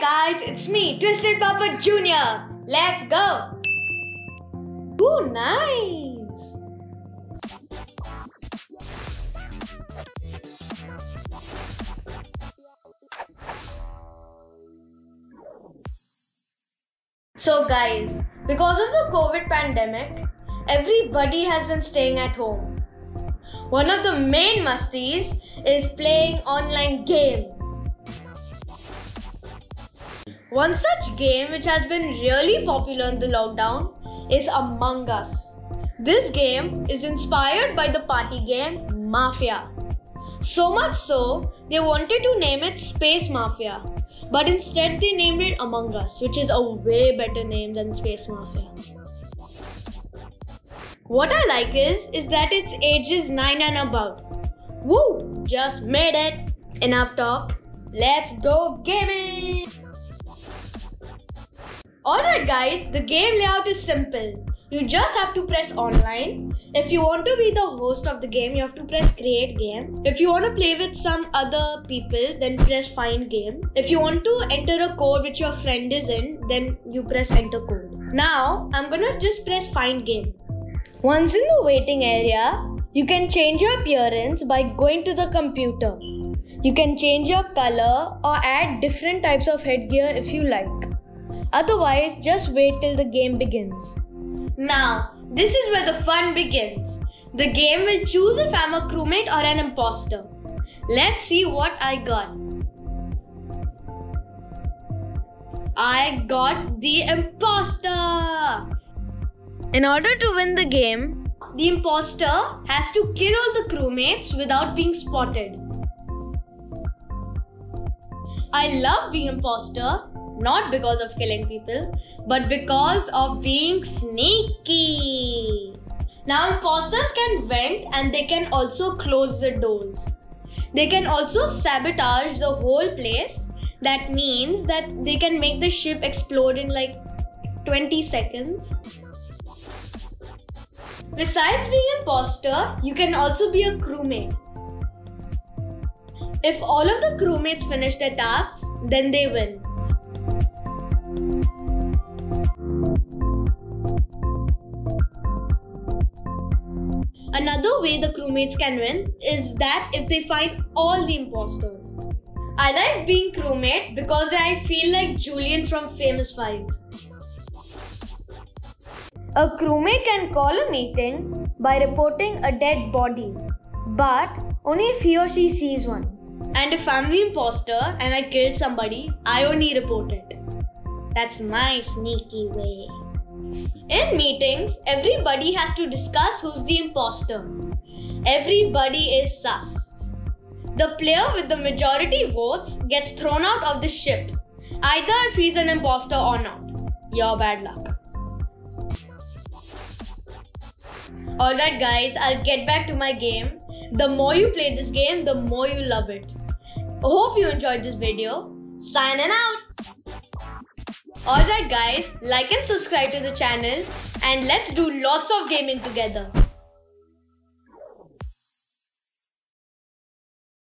Guys, it's me, Twisted Papa Jr. Let's go! Ooh, nice! So guys, because of the COVID pandemic, everybody has been staying at home. One of the main musties is playing online games. One such game which has been really popular in the lockdown is Among Us. This game is inspired by the party game Mafia. So much so, they wanted to name it Space Mafia, but instead they named it Among Us, which is a way better name than Space Mafia. What I like is is that it's ages 9 and above. Woo! Just made it. Enough talk. Let's go gaming! Alright guys, the game layout is simple. You just have to press online. If you want to be the host of the game, you have to press create game. If you want to play with some other people, then press find game. If you want to enter a code which your friend is in, then you press enter code. Now, I'm gonna just press find game. Once in the waiting area, you can change your appearance by going to the computer. You can change your color or add different types of headgear if you like. Otherwise, just wait till the game begins. Now, this is where the fun begins. The game will choose if I'm a crewmate or an imposter. Let's see what I got. I got the imposter! In order to win the game, the imposter has to kill all the crewmates without being spotted. I love being imposter not because of killing people, but because of being sneaky. Now, imposters can vent and they can also close the doors. They can also sabotage the whole place. That means that they can make the ship explode in like 20 seconds. Besides being an imposter, you can also be a crewmate. If all of the crewmates finish their tasks, then they win. Another way the crewmates can win is that if they find all the imposters. I like being crewmate because I feel like Julian from Famous 5. A crewmate can call a meeting by reporting a dead body, but only if he or she sees one. And if I'm the imposter and I killed somebody, I only report it. That's my sneaky way. In meetings, everybody has to discuss who's the imposter. Everybody is sus. The player with the majority votes gets thrown out of the ship, either if he's an imposter or not. Your bad luck. Alright, guys, I'll get back to my game. The more you play this game, the more you love it. Hope you enjoyed this video. Signing out! Alright guys, like and subscribe to the channel and let's do lots of gaming together.